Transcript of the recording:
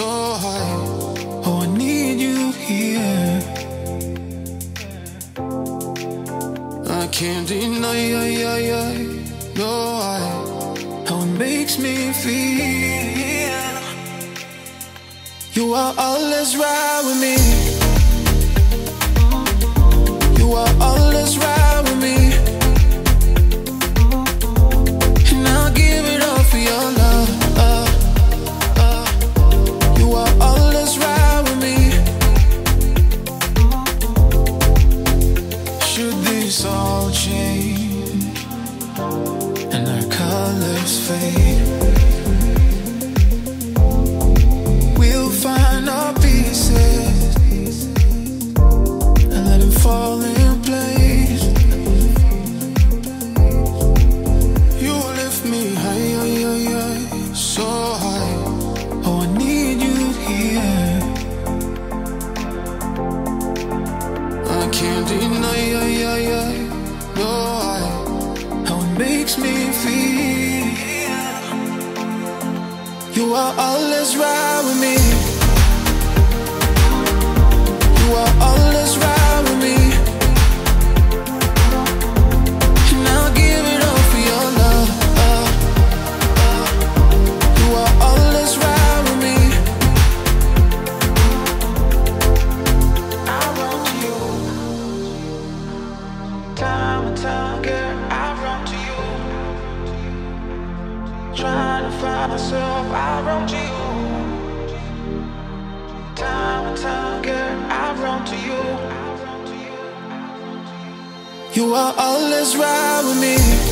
so high. Oh, I need you here. I can't deny no, I. how it makes me feel. You are always right with me. All change and our colors fade? You are always right with me. You are always right with me. And I'll give it all for your love. You are right with me. I to you. Time and time, girl, myself, to you. Time and time, girl, I run to you. You are always right with me.